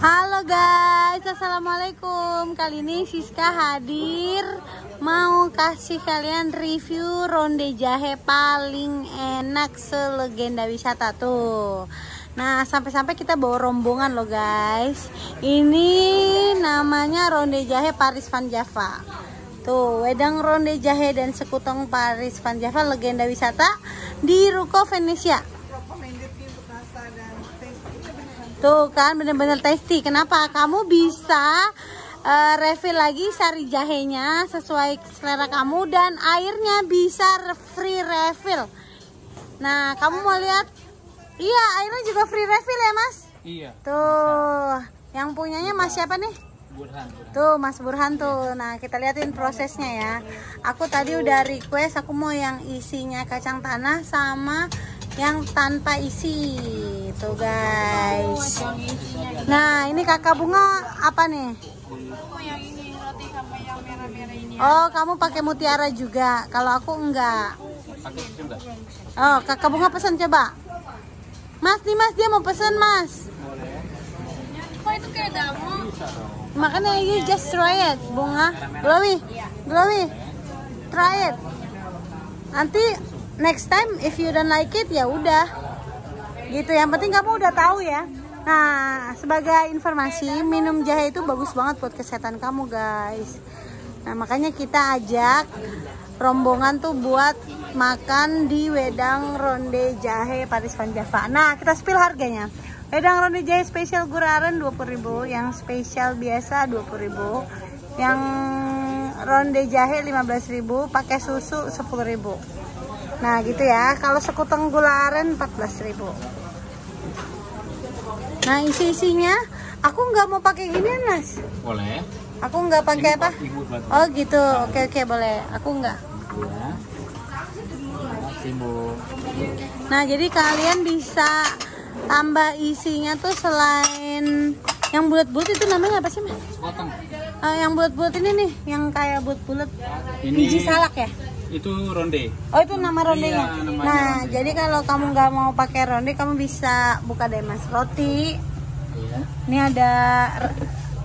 Halo guys, assalamualaikum. Kali ini Siska hadir mau kasih kalian review ronde jahe paling enak selegenda wisata tuh. Nah, sampai-sampai kita bawa rombongan loh guys. Ini namanya ronde jahe Paris Van Java. Tuh, wedang ronde jahe dan sekutong Paris Van Java legenda wisata di Ruko Venesia. Tuh kan bener-bener tasty. Kenapa? Kamu bisa uh, refill lagi sari jahenya sesuai selera kamu dan airnya bisa free refill. Nah, kamu mau lihat? Iya, airnya juga free refill ya, Mas? Iya. Tuh, yang punyanya Mas siapa nih? Burhan, Burhan. Tuh Mas Burhan tuh. Nah kita liatin prosesnya ya. Aku tadi udah request aku mau yang isinya kacang tanah sama yang tanpa isi tuh guys nah ini kakak bunga apa nih? Oh kamu pakai mutiara juga. Kalau aku enggak. Oh kakak bunga pesan coba. Mas nih mas dia mau pesan mas. Makanya you just try it bunga. Glowy glowy. Try it. Nanti next time if you don't like it ya udah. Gitu yang penting kamu udah tahu ya nah sebagai informasi minum jahe itu bagus banget buat kesehatan kamu guys. Nah makanya kita ajak rombongan tuh buat makan di wedang ronde jahe Paris Van Java. Nah kita spill harganya. Wedang ronde jahe spesial guraren 20.000 yang spesial biasa 20.000 yang ronde jahe 15.000 pakai susu 10.000 Nah gitu ya, kalau sekuteng gula aren 14.000 Nah isi-isinya, aku nggak mau pakai gini mas. Boleh. Aku nggak pakai apa? Oh gitu, oke oke boleh. Aku nggak. Nah jadi kalian bisa tambah isinya tuh selain yang bulat-bulat itu namanya apa sih mas? Uh, yang bulat-bulat ini nih, yang kayak bulat-bulat. Biji salak ya? Itu ronde. Oh itu nama rondenya. Iya, nah ronde. jadi kalau kamu nggak mau pakai ronde, kamu bisa buka deh mas roti. Iya. Ini ada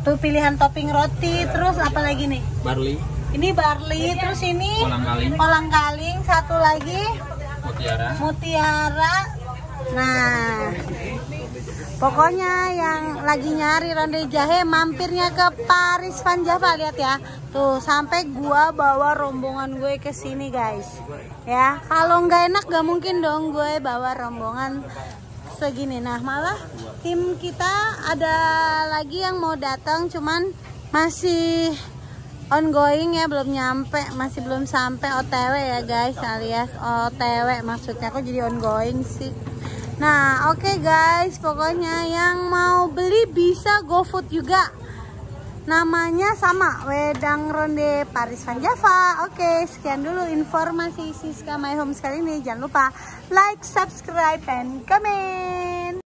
tuh pilihan topping roti, terus apa lagi nih? Barley. Ini barley, terus ini kolang kaling. Kolang kaling, satu lagi mutiara. Mutiara. Nah, Pokoknya yang lagi nyari ronde jahe mampirnya ke Paris Van Java lihat ya. Tuh sampai gua bawa rombongan gue ke sini guys. Ya, kalau nggak enak gak mungkin dong gue bawa rombongan segini. Nah, malah tim kita ada lagi yang mau datang cuman masih ongoing ya belum nyampe masih belum sampai OTW ya guys alias OTW maksudnya aku jadi ongoing sih Nah, oke okay guys, pokoknya yang mau beli bisa GoFood juga. Namanya sama, Wedang Ronde Paris Van Java. Oke, okay, sekian dulu informasi Siska My Home sekali ini. Jangan lupa like, subscribe, dan comment.